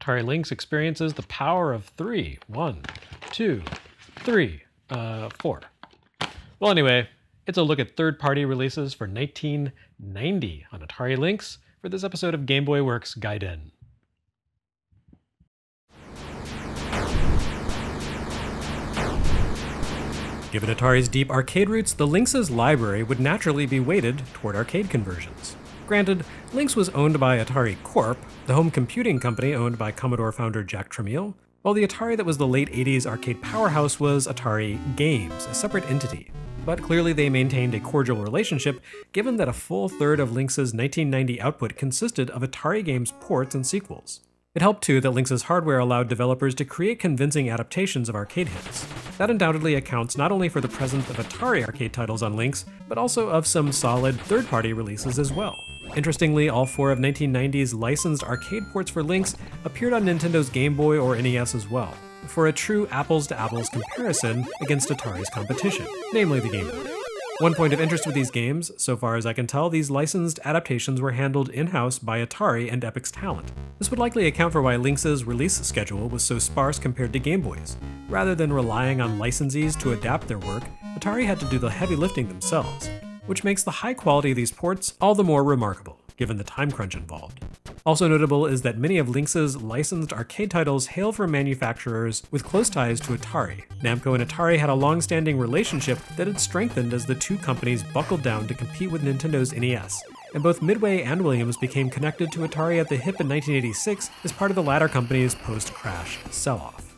Atari Lynx experiences the power of three. One, two, three, uh, four. Well, anyway, it's a look at third party releases for 1990 on Atari Lynx for this episode of Game Boy Works Gaiden. Given Atari's deep arcade roots, the Lynx's library would naturally be weighted toward arcade conversions. Granted, Lynx was owned by Atari Corp., the home computing company owned by Commodore founder Jack Tramiel, while the Atari that was the late 80s arcade powerhouse was Atari Games, a separate entity. But clearly they maintained a cordial relationship, given that a full third of Lynx's 1990 output consisted of Atari Games ports and sequels. It helped too that Lynx's hardware allowed developers to create convincing adaptations of arcade hits. That undoubtedly accounts not only for the presence of Atari arcade titles on Lynx, but also of some solid third party releases as well. Interestingly, all four of 1990's licensed arcade ports for Lynx appeared on Nintendo's Game Boy or NES as well, for a true apples to apples comparison against Atari's competition, namely the Game Boy. One point of interest with these games, so far as I can tell, these licensed adaptations were handled in-house by Atari and Epyx Talent. This would likely account for why Lynx's release schedule was so sparse compared to Game Boy's. Rather than relying on licensees to adapt their work, Atari had to do the heavy lifting themselves, which makes the high quality of these ports all the more remarkable, given the time crunch involved. Also notable is that many of Lynx's licensed arcade titles hail from manufacturers with close ties to Atari. Namco and Atari had a long-standing relationship that had strengthened as the two companies buckled down to compete with Nintendo's NES, and both Midway and Williams became connected to Atari at the hip in 1986 as part of the latter company's post-crash sell-off.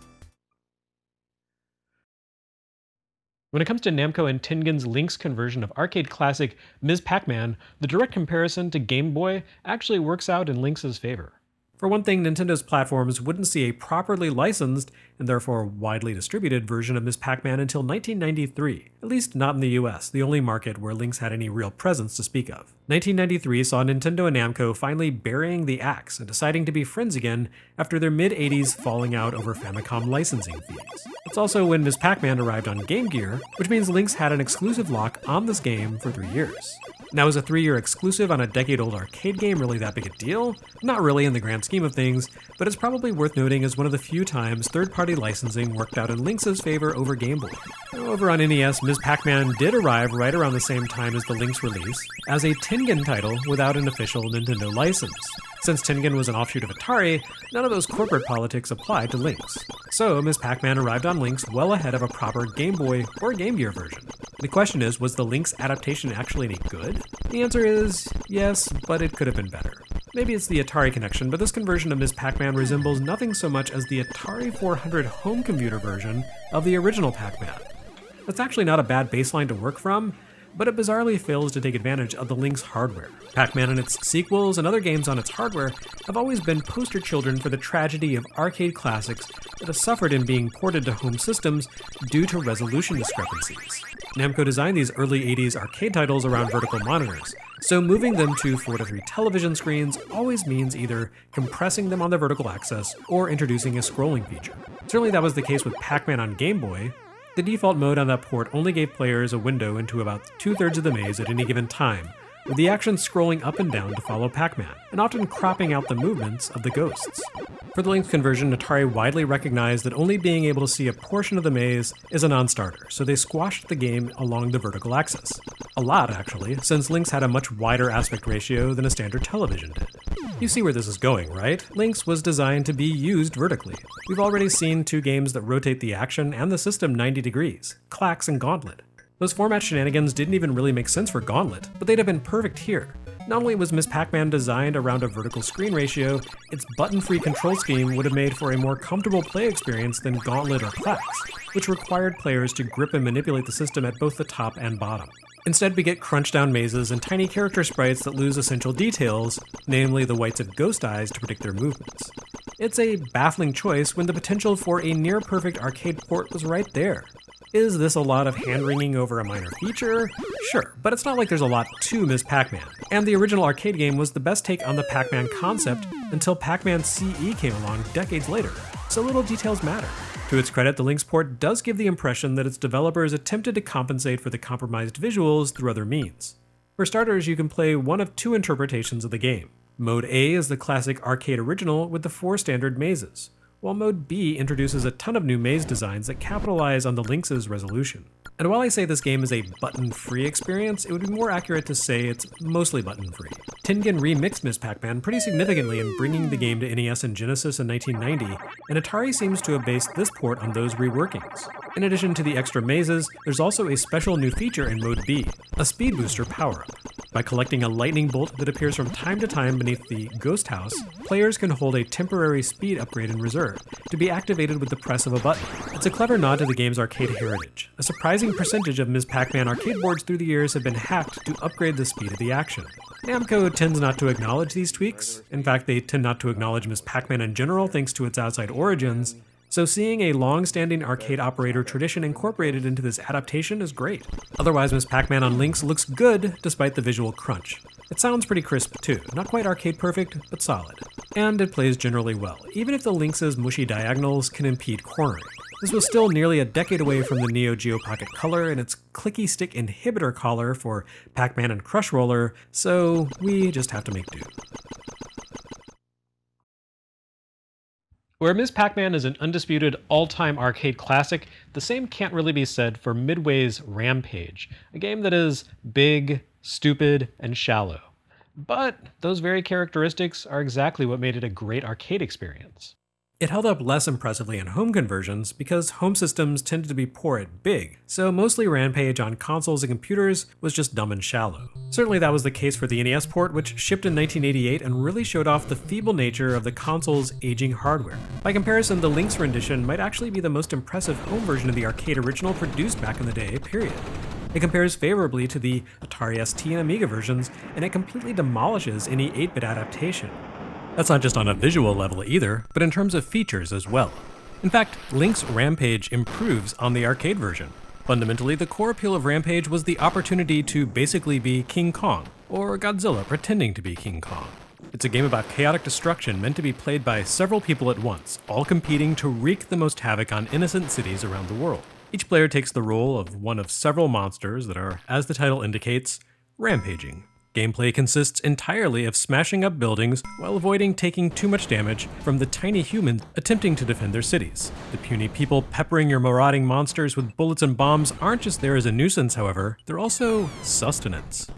When it comes to Namco and Tengen's Lynx conversion of arcade classic Ms. Pac-Man, the direct comparison to Game Boy actually works out in Lynx's favor. For one thing, Nintendo's platforms wouldn't see a properly licensed, and therefore widely distributed, version of Ms. Pac-Man until 1993, at least not in the US, the only market where Lynx had any real presence to speak of. 1993 saw Nintendo and Namco finally burying the axe and deciding to be friends again after their mid-80s falling out over Famicom licensing fees. It's also when Ms. Pac-Man arrived on Game Gear, which means Lynx had an exclusive lock on this game for three years. Now, is a three year exclusive on a decade old arcade game really that big a deal? Not really in the grand scheme of things, but it's probably worth noting as one of the few times third party licensing worked out in Lynx's favor over Game Boy. Over on NES, Ms. Pac Man did arrive right around the same time as the Lynx release, as a Tengen title without an official Nintendo license. Since Tengen was an offshoot of Atari, none of those corporate politics applied to Lynx. So, Ms. Pac Man arrived on Lynx well ahead of a proper Game Boy or Game Gear version. The question is, was the Lynx adaptation actually any good? The answer is yes, but it could have been better. Maybe it's the Atari connection, but this conversion of Ms. Pac-Man resembles nothing so much as the Atari 400 home computer version of the original Pac-Man. That's actually not a bad baseline to work from, but it bizarrely fails to take advantage of the Lynx hardware. Pac-Man and its sequels and other games on its hardware have always been poster children for the tragedy of arcade classics that have suffered in being ported to home systems due to resolution discrepancies. Namco designed these early 80s arcade titles around vertical monitors, so moving them to 4 to 3 television screens always means either compressing them on the vertical axis or introducing a scrolling feature. Certainly that was the case with Pac-Man on Game Boy, the default mode on that port only gave players a window into about two thirds of the maze at any given time, with the action scrolling up and down to follow Pac Man, and often cropping out the movements of the ghosts. For the Lynx conversion, Atari widely recognized that only being able to see a portion of the maze is a non starter, so they squashed the game along the vertical axis. A lot, actually, since Lynx had a much wider aspect ratio than a standard television did. You see where this is going, right? Lynx was designed to be used vertically. We've already seen two games that rotate the action and the system 90 degrees Klax and Gauntlet. Those format shenanigans didn't even really make sense for Gauntlet, but they'd have been perfect here. Not only was Ms. Pac-Man designed around a vertical screen ratio, its button-free control scheme would have made for a more comfortable play experience than Gauntlet or Klax, which required players to grip and manipulate the system at both the top and bottom. Instead, we get crunched down mazes and tiny character sprites that lose essential details, namely the whites of ghost eyes to predict their movements. It's a baffling choice when the potential for a near-perfect arcade port was right there. Is this a lot of hand-wringing over a minor feature? Sure, but it's not like there's a lot to Ms. Pac-Man. And the original arcade game was the best take on the Pac-Man concept until Pac-Man CE came along decades later, so little details matter. To its credit, the Lynx port does give the impression that its developers attempted to compensate for the compromised visuals through other means. For starters, you can play one of two interpretations of the game. Mode A is the classic arcade original with the four standard mazes, while Mode B introduces a ton of new maze designs that capitalize on the Lynx's resolution. And while I say this game is a button-free experience, it would be more accurate to say it's mostly button-free. Tengen remixed Ms. Pac-Man pretty significantly in bringing the game to NES and Genesis in 1990, and Atari seems to have based this port on those reworkings. In addition to the extra mazes, there's also a special new feature in Mode B, a speed booster power-up. By collecting a lightning bolt that appears from time to time beneath the Ghost House, players can hold a temporary speed upgrade in reserve, to be activated with the press of a button. It's a clever nod to the game's arcade heritage. A surprising percentage of Ms. Pac-Man arcade boards through the years have been hacked to upgrade the speed of the action. Namco tends not to acknowledge these tweaks. In fact, they tend not to acknowledge Ms. Pac-Man in general thanks to its outside origins, so seeing a long-standing arcade operator tradition incorporated into this adaptation is great. Otherwise, Ms. Pac-Man on Lynx looks good despite the visual crunch. It sounds pretty crisp too, not quite arcade perfect, but solid. And it plays generally well, even if the Lynx's mushy diagonals can impede cornering. This was still nearly a decade away from the Neo Geo Pocket Color and its clicky stick inhibitor collar for Pac-Man and Crush Roller, so we just have to make do. Where Ms. Pac-Man is an undisputed all-time arcade classic, the same can't really be said for Midway's Rampage, a game that is big, stupid, and shallow. But those very characteristics are exactly what made it a great arcade experience. It held up less impressively in home conversions because home systems tended to be poor at big, so mostly Rampage on consoles and computers was just dumb and shallow. Certainly that was the case for the NES port, which shipped in 1988 and really showed off the feeble nature of the console's aging hardware. By comparison, the Lynx rendition might actually be the most impressive home version of the arcade original produced back in the day, period. It compares favorably to the Atari ST and Amiga versions, and it completely demolishes any 8-bit adaptation. That's not just on a visual level either, but in terms of features as well. In fact, Lynx Rampage improves on the arcade version. Fundamentally, the core appeal of Rampage was the opportunity to basically be King Kong, or Godzilla pretending to be King Kong. It's a game about chaotic destruction meant to be played by several people at once, all competing to wreak the most havoc on innocent cities around the world. Each player takes the role of one of several monsters that are, as the title indicates, rampaging. Gameplay consists entirely of smashing up buildings while avoiding taking too much damage from the tiny humans attempting to defend their cities. The puny people peppering your marauding monsters with bullets and bombs aren't just there as a nuisance, however, they're also sustenance.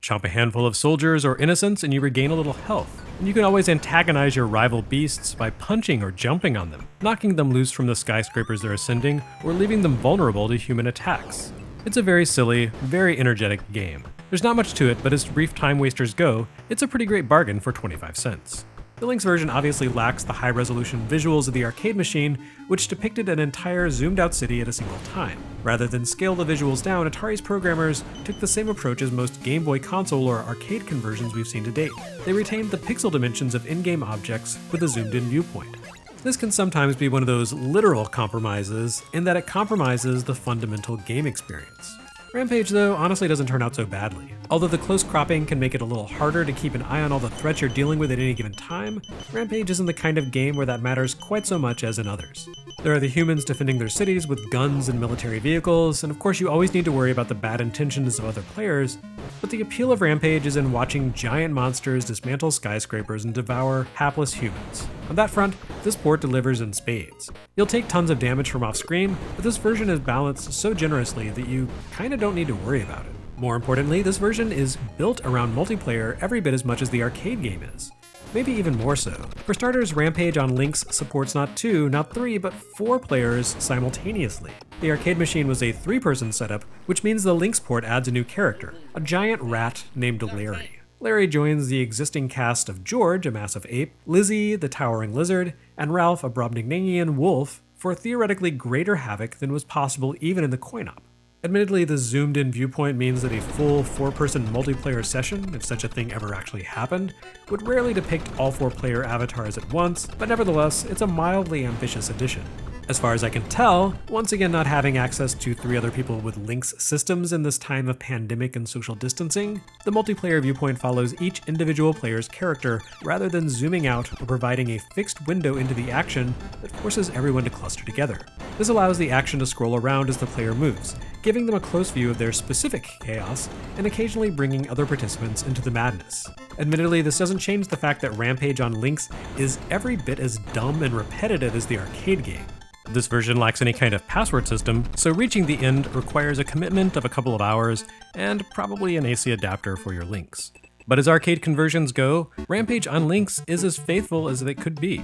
Chomp a handful of soldiers or innocents and you regain a little health. And you can always antagonize your rival beasts by punching or jumping on them, knocking them loose from the skyscrapers they're ascending, or leaving them vulnerable to human attacks. It's a very silly, very energetic game. There's not much to it, but as brief time wasters go, it's a pretty great bargain for 25 cents. The Lynx version obviously lacks the high resolution visuals of the arcade machine, which depicted an entire zoomed out city at a single time. Rather than scale the visuals down, Atari's programmers took the same approach as most Game Boy console or arcade conversions we've seen to date. They retained the pixel dimensions of in-game objects with a zoomed in viewpoint. This can sometimes be one of those literal compromises in that it compromises the fundamental game experience. Rampage, though, honestly doesn't turn out so badly. Although the close cropping can make it a little harder to keep an eye on all the threats you're dealing with at any given time, Rampage isn't the kind of game where that matters quite so much as in others. There are the humans defending their cities with guns and military vehicles, and of course you always need to worry about the bad intentions of other players, but the appeal of Rampage is in watching giant monsters dismantle skyscrapers and devour hapless humans. On that front, this port delivers in spades. You'll take tons of damage from off screen, but this version is balanced so generously that you kinda don't need to worry about it. More importantly, this version is built around multiplayer every bit as much as the arcade game is. Maybe even more so. For starters, Rampage on Lynx supports not two, not three, but four players simultaneously. The arcade machine was a three-person setup, which means the Lynx port adds a new character, a giant rat named Larry. Larry joins the existing cast of George, a massive ape, Lizzie, the towering lizard, and Ralph, a Brobdingnagian wolf, for theoretically greater havoc than was possible even in the coin-op. Admittedly, the zoomed in viewpoint means that a full four person multiplayer session, if such a thing ever actually happened, would rarely depict all four player avatars at once, but nevertheless, it's a mildly ambitious addition. As far as I can tell, once again not having access to three other people with Lynx systems in this time of pandemic and social distancing, the multiplayer viewpoint follows each individual player's character rather than zooming out or providing a fixed window into the action that forces everyone to cluster together. This allows the action to scroll around as the player moves, giving them a close view of their specific chaos and occasionally bringing other participants into the madness. Admittedly, this doesn't change the fact that Rampage on Lynx is every bit as dumb and repetitive as the arcade game. This version lacks any kind of password system, so reaching the end requires a commitment of a couple of hours and probably an AC adapter for your Lynx. But as arcade conversions go, Rampage on Lynx is as faithful as they could be,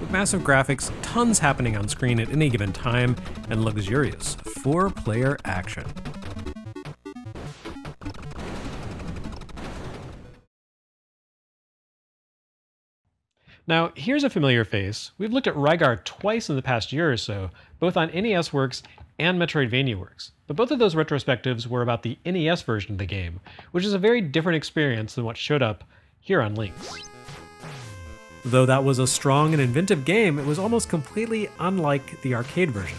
with massive graphics, tons happening on screen at any given time, and luxurious four player action. Now, here's a familiar face. We've looked at Rygar twice in the past year or so, both on NES Works and Metroidvania Works. But both of those retrospectives were about the NES version of the game, which is a very different experience than what showed up here on Lynx. Though that was a strong and inventive game, it was almost completely unlike the arcade version.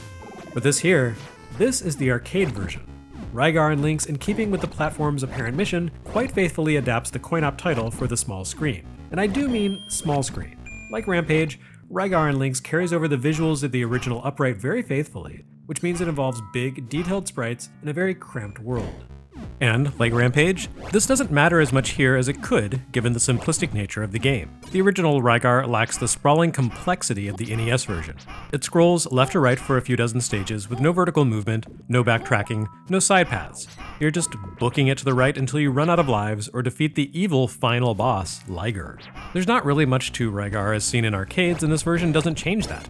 But this here, this is the arcade version. Rygar and Lynx, in keeping with the platform's apparent mission, quite faithfully adapts the coin-op title for the small screen. And I do mean small screen. Like Rampage, Rygar and Lynx carries over the visuals of the original upright very faithfully, which means it involves big, detailed sprites in a very cramped world. And, like Rampage, this doesn't matter as much here as it could, given the simplistic nature of the game. The original Rygar lacks the sprawling complexity of the NES version. It scrolls left to right for a few dozen stages with no vertical movement, no backtracking, no side paths. You're just booking it to the right until you run out of lives or defeat the evil final boss, Ligar. There's not really much to Rygar as seen in arcades, and this version doesn't change that.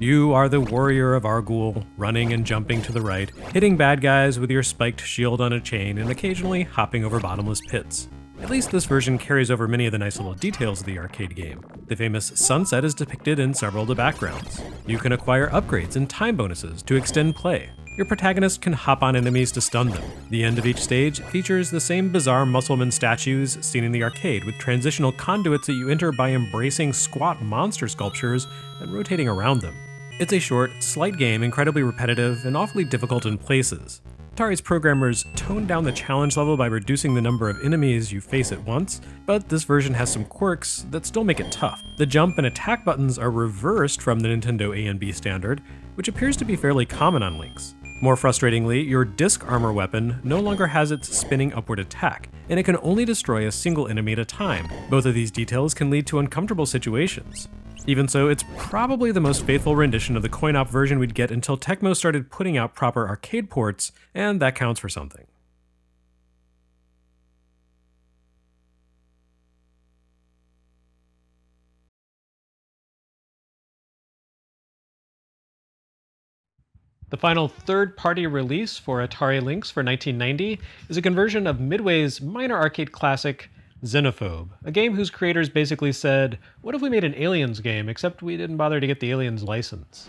You are the warrior of Argool, running and jumping to the right, hitting bad guys with your spiked shield on a chain, and occasionally hopping over bottomless pits. At least this version carries over many of the nice little details of the arcade game. The famous sunset is depicted in several of the backgrounds. You can acquire upgrades and time bonuses to extend play. Your protagonist can hop on enemies to stun them. The end of each stage features the same bizarre muscleman statues seen in the arcade, with transitional conduits that you enter by embracing squat monster sculptures and rotating around them. It's a short, slight game, incredibly repetitive, and awfully difficult in places. Atari's programmers toned down the challenge level by reducing the number of enemies you face at once, but this version has some quirks that still make it tough. The jump and attack buttons are reversed from the Nintendo A and B standard, which appears to be fairly common on Lynx. More frustratingly, your disc armor weapon no longer has its spinning upward attack, and it can only destroy a single enemy at a time. Both of these details can lead to uncomfortable situations. Even so, it's probably the most faithful rendition of the coin-op version we'd get until Tecmo started putting out proper arcade ports, and that counts for something. The final third party release for Atari Lynx for 1990 is a conversion of Midway's minor arcade classic Xenophobe, a game whose creators basically said, what if we made an Aliens game, except we didn't bother to get the Aliens license?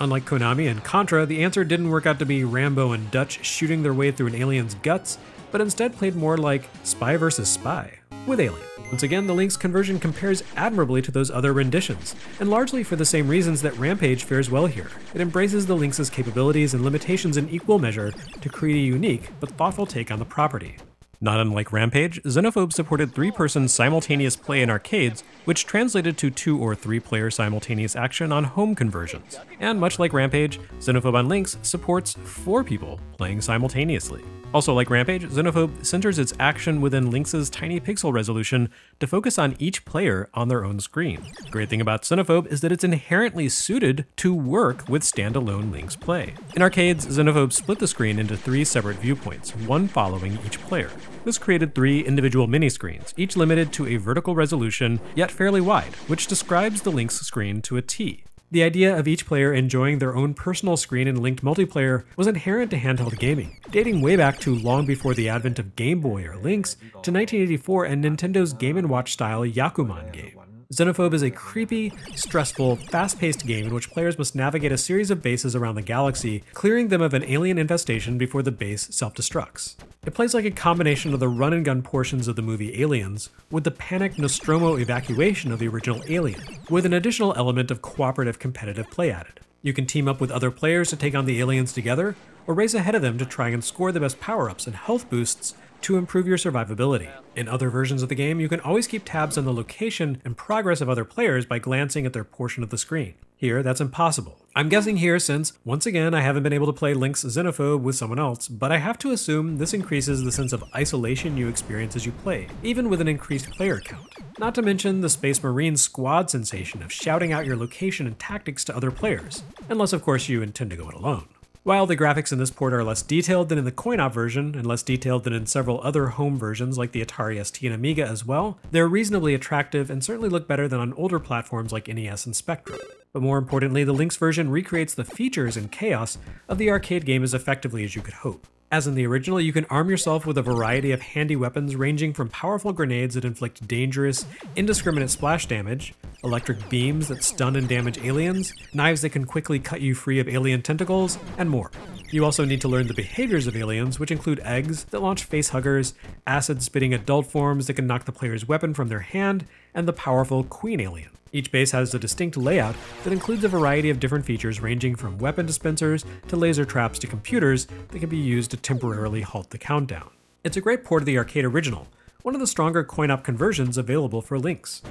Unlike Konami and Contra, the answer didn't work out to be Rambo and Dutch shooting their way through an alien's guts, but instead played more like Spy vs. Spy, with Alien. Once again, the Lynx conversion compares admirably to those other renditions, and largely for the same reasons that Rampage fares well here. It embraces the Lynx's capabilities and limitations in equal measure to create a unique but thoughtful take on the property. Not unlike Rampage, Xenophobe supported three-person simultaneous play in arcades, which translated to two or three-player simultaneous action on home conversions. And much like Rampage, Xenophobe on Lynx supports four people playing simultaneously. Also like Rampage, Xenophobe centers its action within Lynx's tiny pixel resolution to focus on each player on their own screen. Great thing about Xenophobe is that it's inherently suited to work with standalone Lynx play. In arcades, Xenophobe split the screen into three separate viewpoints, one following each player. This created three individual mini-screens, each limited to a vertical resolution, yet fairly wide, which describes the Lynx screen to a T. The idea of each player enjoying their own personal screen in linked multiplayer was inherent to handheld gaming, dating way back to long before the advent of Game Boy or Lynx to 1984 and Nintendo's Game & Watch style Yakuman game. Xenophobe is a creepy, stressful, fast-paced game in which players must navigate a series of bases around the galaxy, clearing them of an alien infestation before the base self-destructs. It plays like a combination of the run-and-gun portions of the movie Aliens with the panicked Nostromo evacuation of the original Alien, with an additional element of cooperative competitive play added. You can team up with other players to take on the aliens together, or race ahead of them to try and score the best power-ups and health boosts to improve your survivability. In other versions of the game, you can always keep tabs on the location and progress of other players by glancing at their portion of the screen. Here, that's impossible. I'm guessing here since, once again, I haven't been able to play Lynx Xenophobe with someone else, but I have to assume this increases the sense of isolation you experience as you play, even with an increased player count. Not to mention the Space Marine squad sensation of shouting out your location and tactics to other players, unless of course you intend to go it alone. While the graphics in this port are less detailed than in the coin-op version, and less detailed than in several other home versions like the Atari ST and Amiga as well, they're reasonably attractive and certainly look better than on older platforms like NES and Spectrum. But more importantly, the Lynx version recreates the features and chaos of the arcade game as effectively as you could hope. As in the original, you can arm yourself with a variety of handy weapons ranging from powerful grenades that inflict dangerous, indiscriminate splash damage, electric beams that stun and damage aliens, knives that can quickly cut you free of alien tentacles, and more. You also need to learn the behaviors of aliens, which include eggs that launch face huggers, acid spitting adult forms that can knock the player's weapon from their hand, and the powerful queen alien. Each base has a distinct layout that includes a variety of different features ranging from weapon dispensers to laser traps to computers that can be used to temporarily halt the countdown. It's a great port of the arcade original, one of the stronger coin-op conversions available for Lynx.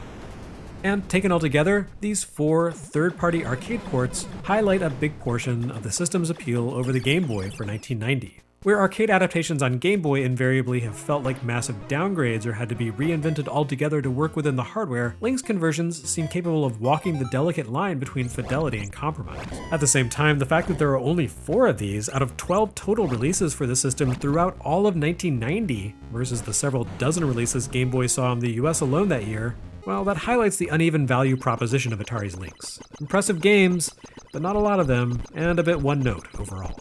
And taken all together, these four third-party arcade ports highlight a big portion of the system's appeal over the Game Boy for 1990. Where arcade adaptations on Game Boy invariably have felt like massive downgrades or had to be reinvented altogether to work within the hardware, Lynx conversions seem capable of walking the delicate line between fidelity and compromise. At the same time, the fact that there are only four of these out of 12 total releases for the system throughout all of 1990 versus the several dozen releases Game Boy saw in the US alone that year, well, that highlights the uneven value proposition of Atari's Lynx. Impressive games, but not a lot of them, and a bit one note overall.